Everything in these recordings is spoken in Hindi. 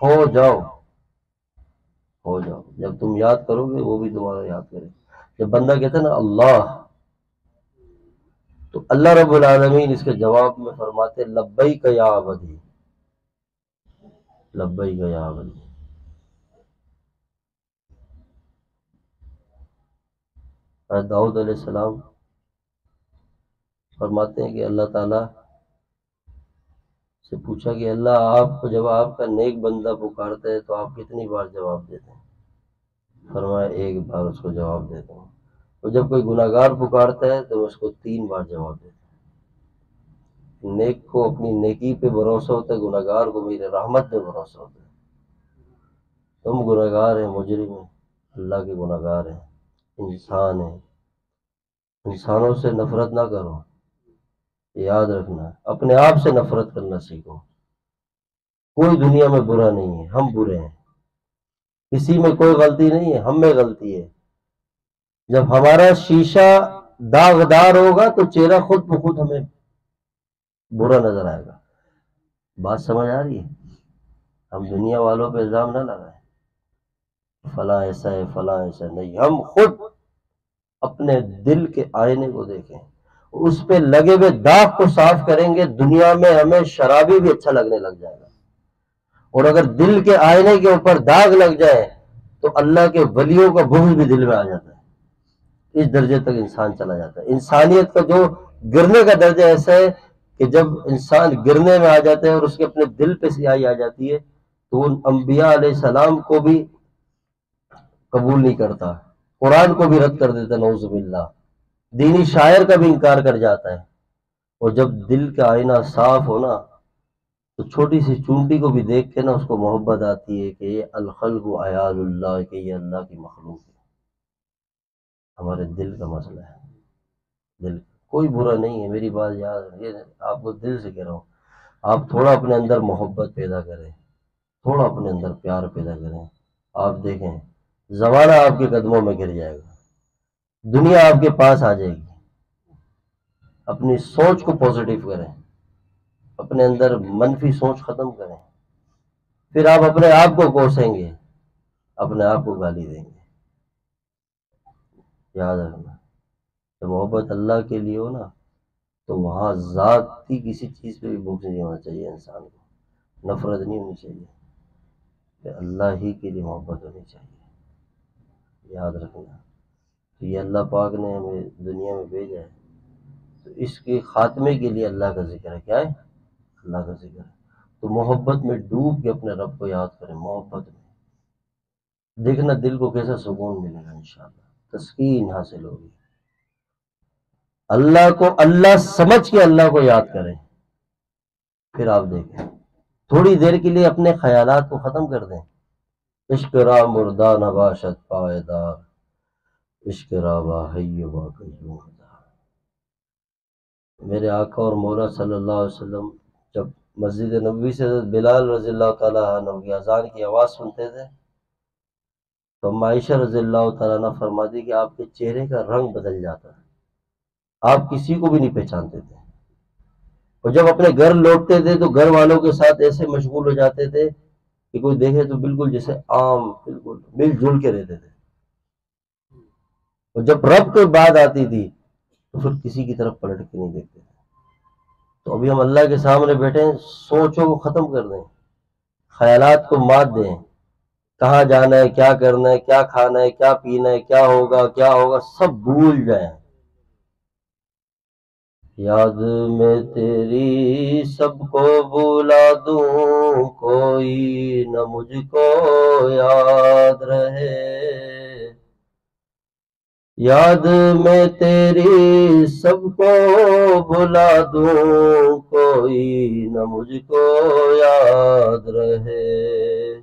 खो जाओ। हो जाओ। जब तुम याद करोगे, वो भी तुम्हारा याद करे जब बंदा कहता है ना, अल्लाह तो अल्लाह रब्बुल आलमीन इसके जवाब में फरमाते लब्बई का या अबदी। लब्बई का या दाऊद सलाम फरमाते हैं कि अल्लाह ताला से पूछा कि अल्लाह आपको जब आपका नेक बंदा पुकारता है तो आप कितनी बार जवाब देते हैं? फरमाया, एक बार उसको जवाब देता हूँ। और जब कोई गुनागार पुकारता है तो मैं उसको तीन बार जवाब देता हूँ। नेक को अपनी नेकी पे भरोसा होता है गुनागार को मेरे रहमत पे भरोसा होता है। तुम गुनागार हैं, मुजरिम हैं, अल्लाह के गुनागार हैं, इंसान हैं। इंसानों से नफरत ना करो। याद रखना, अपने आप से नफरत करना सीखो। कोई दुनिया में बुरा नहीं है, हम बुरे हैं। किसी में कोई गलती नहीं है, हम में गलती है। जब हमारा शीशा दागदार होगा तो चेहरा खुद ब खुद हमें बुरा नज़र आएगा। बात समझ आ रही है? हम दुनिया वालों पे इल्ज़ाम ना लगाए। फला ऐसा है, फला ऐसा नहीं, हम खुद अपने दिल के आईने को देखें। उस पे लगे हुए दाग को साफ़ करेंगे, दुनिया में हमें शराबी भी अच्छा लगने लग जाएगा। और अगर दिल के आईने के ऊपर दाग लग जाए तो अल्लाह के वलियों का बुझ भी दिल में आ जाता है। इस दर्जे तक इंसान चला जाता है। इंसानियत का जो गिरने का दर्जा ऐसा है कि जब इंसान गिरने में आ जाता है और उसके अपने दिल पे सियाही आ जाती है तो उन अम्बिया सलाम को भी कबूल नहीं करता। कुरान को भी रद्द कर देता नौजुबिल्ला दीनी शायर का भी इनकार कर जाता है। और जब दिल का आईना साफ़ हो ना तो छोटी सी चूंटी को भी देख के ना उसको मोहब्बत आती है कि ये अलखल को आयाल्ला कि, ये अल्लाह की मखलूक है। हमारे दिल का मसला है। दिल, कोई बुरा नहीं है, मेरी बात याद ये आपको दिल से कह रहा हूँ, आप थोड़ा अपने अंदर मोहब्बत पैदा करें, थोड़ा अपने अंदर प्यार पैदा करें। आप देखें, जमाना आपके कदमों में गिर जाएगा। दुनिया आपके पास आ जाएगी। अपनी सोच को पॉजिटिव करें। अपने अंदर मनफी सोच खत्म करें। फिर आप अपने आप को कोसेंगे। अपने आप को गाली देंगे। याद रखना, जब मोहब्बत अल्लाह के लिए हो ना तो वहाँ ज़ाती किसी चीज़ पे भी भूख नहीं होना चाहिए इंसान को। नफरत नहीं होनी चाहिए। अल्लाह ही के लिए मोहब्बत होनी चाहिए। याद रखना। तो ये अल्लाह पाक ने हमें दुनिया में भेजा है। तो इसके खात्मे के लिए अल्लाह का ज़िक्र है। क्या है? अल्लाह का ज़िक्र है। तो मोहब्बत में डूब के अपने रब को याद करें, मोहब्बत में। देखना दिल को कैसा सुकून मिलेगा इंशाल्लाह। तस्कीन हासिल होगी। अल्लाह को, अल्लाह समझ के अल्लाह को याद करें। फिर आप देखें। थोड़ी देर के लिए अपने ख्यालात को ख़त्म कर दें। इश्क रा मुर्दा नबाशत पायदार। इश्क मेरे आका और मौला सल्लल्लाहु अलैहि वसल्लम जब मस्जिद नबी से बिलाल रज़ी अल्लाह की अजान की आवाज़ सुनते थे तो मायशा रज़ी अल्लाह फरमाती कि आपके चेहरे का रंग बदल जाता है। आप किसी को भी नहीं पहचानते थे। और जब अपने घर लौटते थे तो घर वालों के साथ ऐसे मशगूल हो जाते थे कि कोई देखे तो बिल्कुल जैसे आम, बिल्कुल मिलजुल के रहते थे। और जब रब की बात आती थी तो फिर किसी की तरफ़ पलट के नहीं देखते थे। तो अभी हम अल्लाह के सामने बैठे हैं, सोचों को ख़त्म कर दें, ख्यालात को मात दें, कहाँ जाना है, क्या करना है, क्या खाना है, क्या पीना है, क्या होगा क्या होगा, सब भूल जाए। याद में तेरी सबको बुला दूँ, कोई न मुझको याद रहे। याद में तेरी सबको बुला दूँ, कोई न मुझको याद रहे।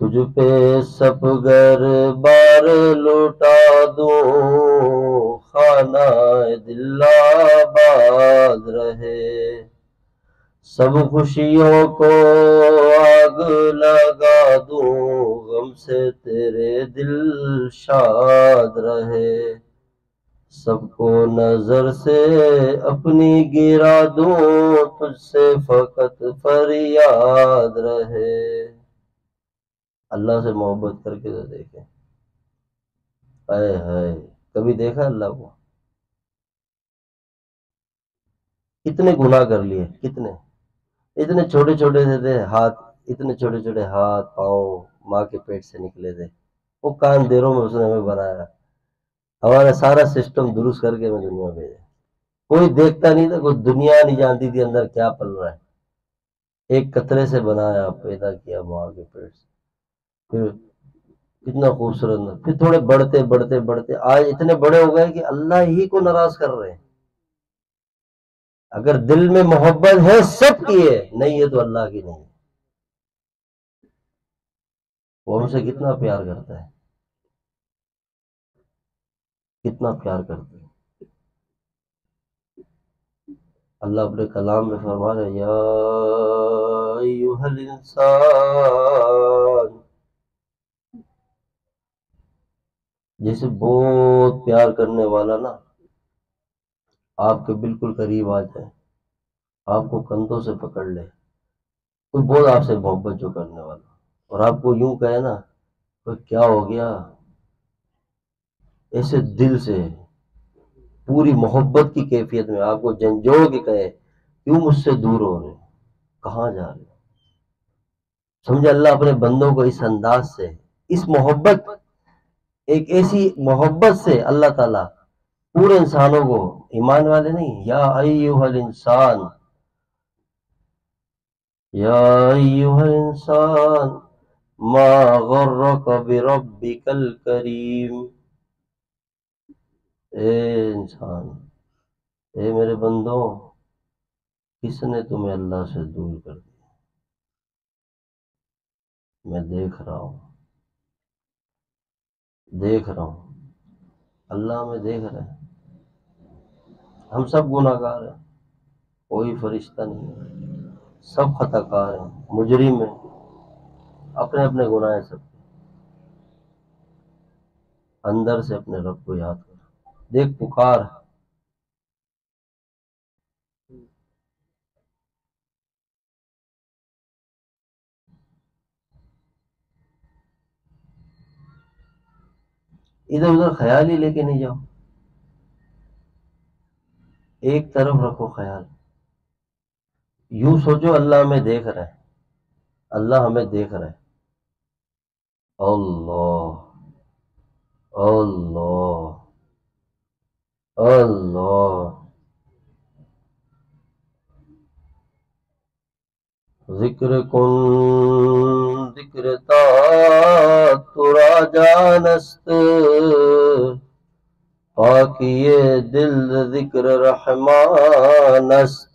तुझ पे सब घर बार लुटा दूँ खाना दिल्लाबाद रहे। सब खुशियों को आग लगा दूँ से तेरे दिल शाद रहे। सबको नज़र से अपनी गिरा दूँ, तुझसे फकत फरियाद रहे। अल्लाह से मोहब्बत करके तो देखे। अरे है कभी देखा अल्लाह को? कितने गुनाह कर लिए, कितने। इतने छोटे छोटे से थे, हाथ, इतने छोटे छोटे हाथ, पाँव। माँ के पेट से निकले थे। वो कान देरों में उसने हमें बनाया। हमारा सारा सिस्टम दुरुस्त करके हमें दुनिया भेजे। कोई देखता नहीं था, कोई दुनिया नहीं जानती थी अंदर क्या पल रहा है। एक कतरे से बनाया, पैदा किया माँ के पेट से। फिर कितना खूबसूरत फिर थोड़े बढ़ते बढ़ते बढ़ते। आज इतने बड़े हो गए कि अल्लाह ही को नाराज़ कर रहे हैं। अगर दिल में मोहब्बत है, सब की है। नहीं है तो अल्लाह की नहीं वो हमसे कितना प्यार करता है। कितना प्यार करते हैं। अल्लाह अपने कलाम में फरमा रहे या इंसान। जैसे बहुत प्यार करने वाला ना, आपके बिल्कुल करीब आ जाए, आपको कंधों से पकड़ ले कोई बहुत आपसे मोहब्बत जो करने वाला। और आपको यूँ कहे ना तो क्या हो गया? ऐसे दिल से, पूरी मोहब्बत की कैफियत में आपको झंझोड़ के कहे, क्यों मुझसे दूर हो रहे कहाँ जा रहे समझे, अल्लाह अपने बंदों को इस अंदाज से, इस मोहब्बत, एक ऐसी मोहब्बत से अल्लाह ताला पूरे इंसानों को ईमान वाले नहीं, या अयुहल इंसान, या अयुहल इंसान बिरब्बिकल करीम। ए इंसान, ए मेरे बंदो, किसने तुम्हें अल्लाह से दूर कर दिया? मैं देख रहा हूँ। देख रहा हूँ। अल्लाह में देख रहे हैं। हम सब गुनाहगार हैं। कोई फरिश्ता नहीं सब खताकार हैं। मुजरिम हैं। अपने अपने गुनाह सब अंदर से अपने रब को याद कर। देख, पुकार इधर उधर ख्याल ही लेके नहीं जाओ। एक तरफ़ रखो ख्याल। यूँ सोचो अल्लाह में देख रहे है। अल्लाह हमें देख रहा है। अल्लाह अल्लाह अल्लाह। ज़िक्र कुन जिक्रता तुरा जानस्त। पाकिए दिल ज़िक्र रहमानस्त।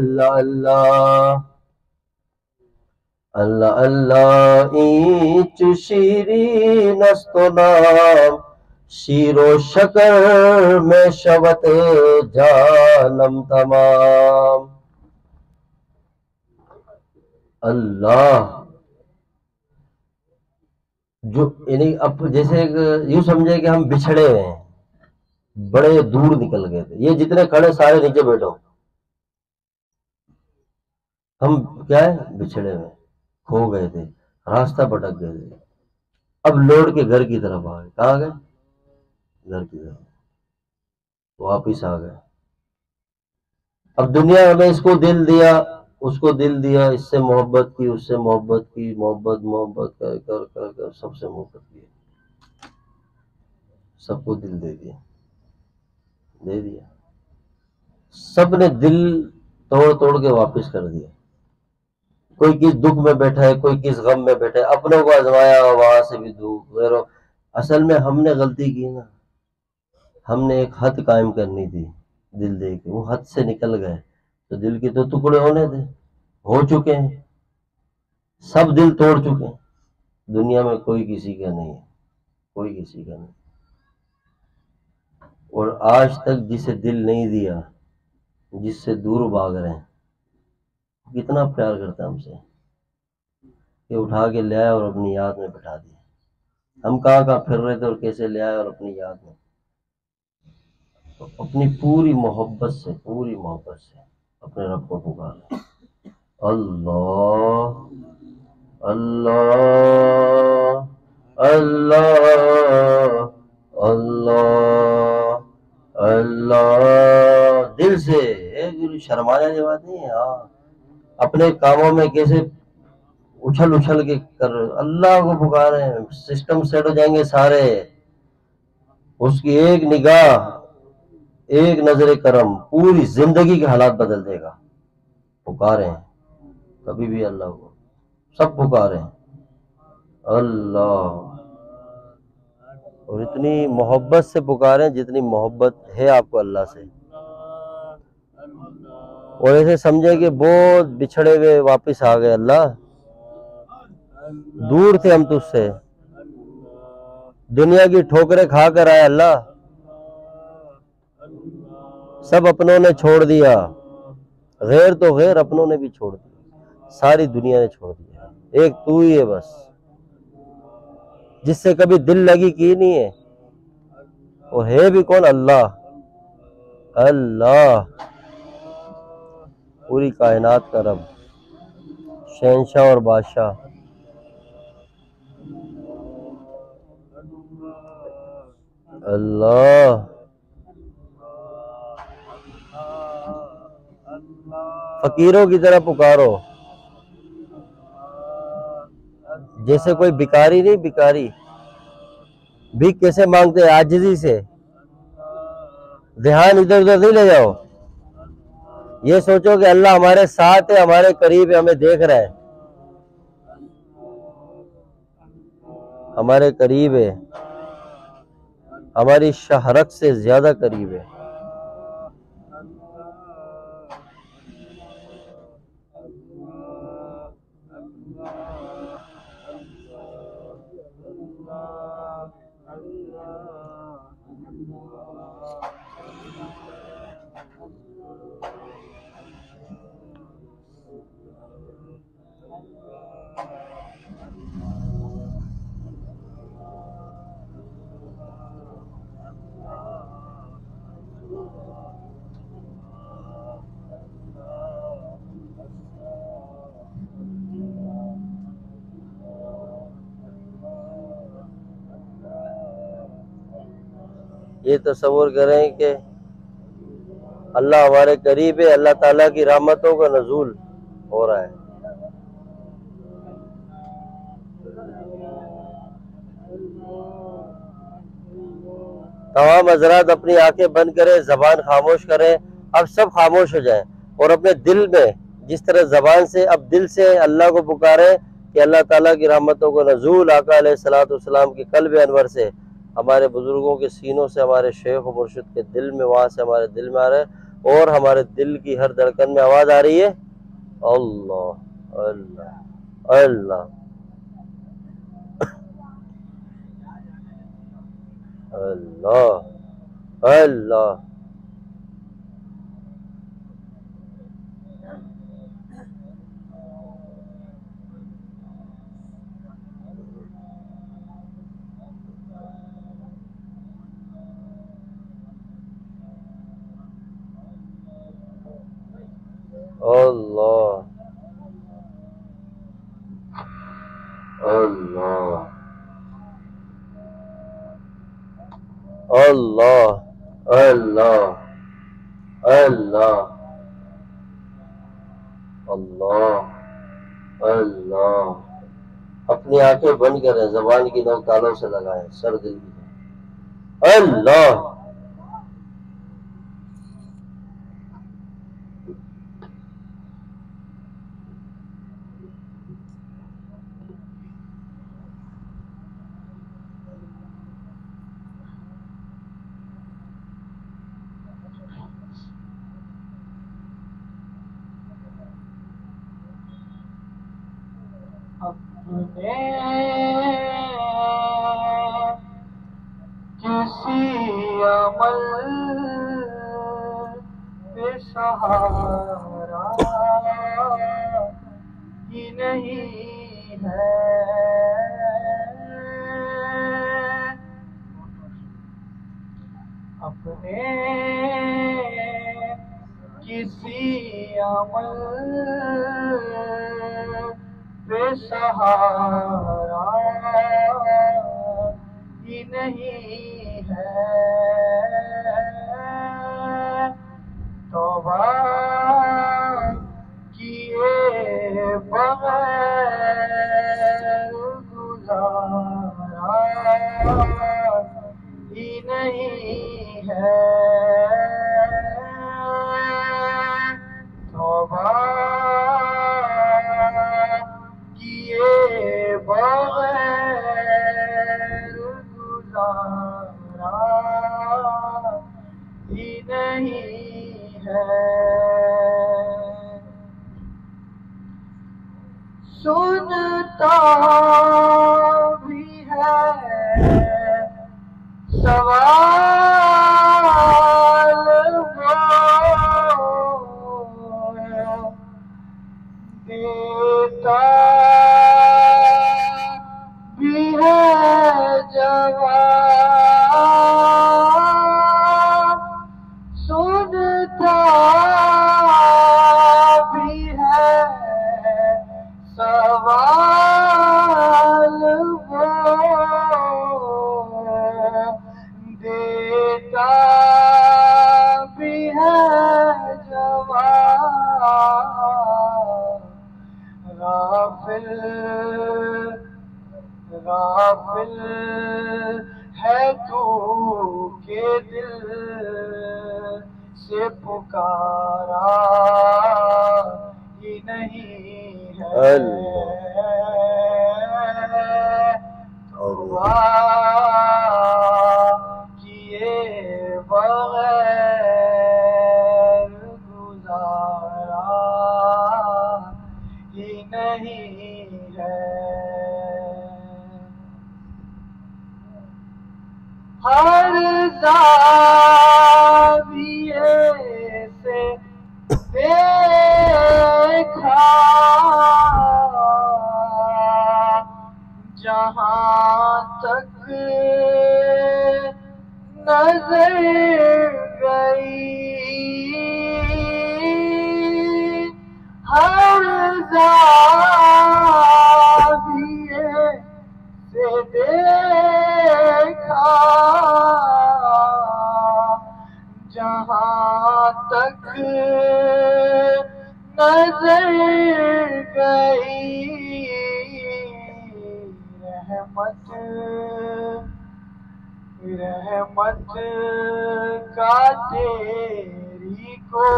अल्लाह अल्लाह अल्लाह अल्लाह ईच शीरी नस्तो नाम शीरो शकर में शवत जानम तमाम अल्लाह जो यानी अब जैसे यूँ समझे कि हम बिछड़े हैं, बड़े दूर निकल गए थे। ये जितने खड़े सारे नीचे बैठो हम क्या है? बिछड़े हुए। खो गए थे। रास्ता भटक गए थे। अब लौट के घर की तरफ़ आ गए। कहा गए? घर की तरफ़। वापिस आ गए। अब दुनिया हमें इसको दिल दिया, उसको दिल दिया, इससे मोहब्बत की, उससे मोहब्बत की, मोहब्बत मोहब्बत कर कर कर कर, सबसे मोहब्बत की। सबको दिल दे दिया। दे दिया। सबने दिल तोड़ तोड़ के वापस कर दिया। कोई किस दुख में बैठा है, कोई किस गम में बैठा है, अपनों को आजमाया वहाँ से भी दुख असल में हमने गलती की ना। हमने एक हद कायम करनी थी, दिल दे के, वो हद से निकल गए। तो दिल के तो टुकड़े होने थे, हो चुके हैं। सब दिल तोड़ चुके हैं। दुनिया में कोई किसी का नहीं है, कोई किसी का नहीं। और आज तक जिसे दिल नहीं दिया, जिससे दूर भाग रहे हैं कितना प्यार करता है हमसे। कि उठा के ले आया और अपनी याद में बिठा दिया हम कहाँ कहाँ फिर रहे थे और कैसे ले आए और अपनी याद में? तो अपनी पूरी मोहब्बत से, पूरी मोहब्बत से अपने रब को पुकार। अल्लाह अल्लाह अल्लाह अल्लाह अल्लाह। दिल से शर्माने वाली बात नहीं है हाँ। अपने कामों में कैसे उछल उछल के कर, अल्लाह को पुकारे सिस्टम सेट हो जाएँगे सारे। उसकी एक निगाह, एक नज़र करम, पूरी ज़िंदगी के हालात बदल देगा। पुकारे, कभी भी अल्लाह को, सब पुकारे। अल्लाह। और इतनी मोहब्बत से पुकारे जितनी मोहब्बत है आपको अल्लाह से। और ऐसे समझे कि बहुत बिछड़े हुए वापस आ गए अल्लाह। दूर थे हम तुझसे दुनिया की ठोकरें खा कर आए अल्लाह। सब अपनों ने छोड़ दिया। गैर तो गैर अपनों ने भी छोड़ दिया। सारी दुनिया ने छोड़ दिया। एक तू ही है बस। जिससे कभी दिल लगी की नहीं है। और है भी कौन? अल्लाह। अल्लाह। पूरी कायनात का रब, शहनशाह और बादशाह। अल्लाह। फकीरों की तरह पुकारो। जैसे कोई बिकारी नहीं बिकारी भीख कैसे मांगते आजिजी से। ध्यान इधर उधर नहीं ले जाओ। ये सोचो कि अल्लाह हमारे साथ है, हमारे करीब है, हमें देख रहा है। हमारे करीब है। हमारी शहरत से ज़्यादा करीब है। ये तस्वुर करें कि अल्लाह हमारे करीब है, अल्लाह ताला की रहमतों का नजूल हो रहा है। तमाम हजरात अपनी आँखें बंद करें, जबान खामोश करें, अब सब खामोश हो जाएँ और अपने दिल में जिस तरह जबान से अब दिल से अल्लाह को पुकारें कि अल्लाह ताला की रहमतों को नजूल, आका सलाम के कल्ब अनवर से हमारे बुज़ुर्गों के सीनों से, हमारे शेख और मुर्शद के दिल में, वहाँ से हमारे दिल में आ रहे है और हमारे दिल की हर धड़कन में आवाज़ आ रही है, अल्लाह अल्लाह अल्लाह। अल्लाह अल्लाह। Allah अल्लाह अल्लाह अल्लाह अल्लाह अपनी आँखें बंद करें, जबान की नौ तालों से लगाएँ, सर दिल की अल्लाह। किसी अमल सहारा की नहीं है अपने किसी अमल बेसहारा ही नहीं है। तो किए बगैर दिल से पुकारा ही नहीं है। जहाँ तक नज़र गई का तेरी को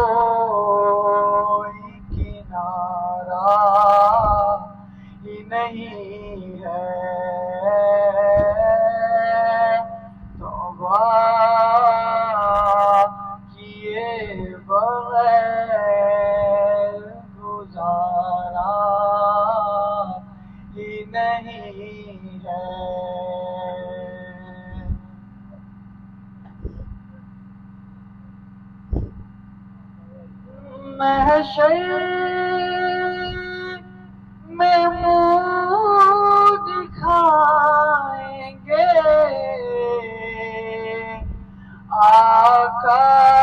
Come.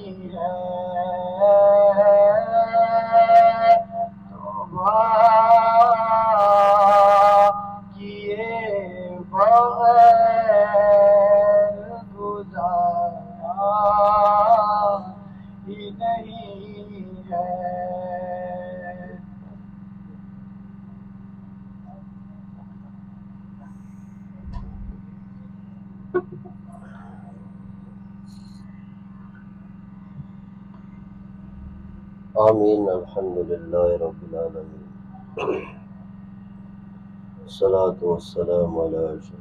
नहीं आलमीन सलातु वस्सलामु अला अशरफिल